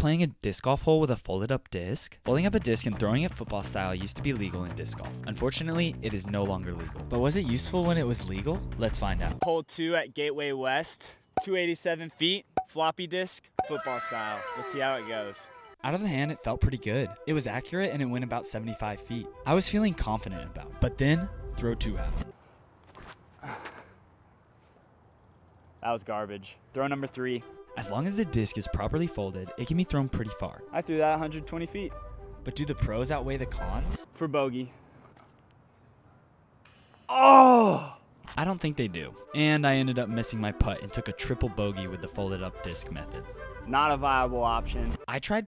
playing a disc golf hole with a folded up disc? Folding up a disc and throwing it football style used to be legal in disc golf. Unfortunately, it is no longer legal. But was it useful when it was legal? Let's find out. Hole two at Gateway West, 287 feet, floppy disc, football style. Let's see how it goes. Out of the hand, it felt pretty good. It was accurate and it went about 75 feet. I was feeling confident about it. But then, throw two happened. That was garbage. Throw number three. As long as the disc is properly folded, it can be thrown pretty far. I threw that 120 feet But do the pros outweigh the cons? for bogey. Oh! I don't think they do. And I ended up missing my putt and took a triple bogey with the folded up disc method. Not a viable option. I tried